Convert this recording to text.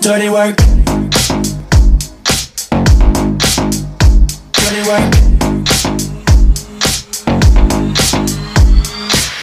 Dirty work. Dirty work.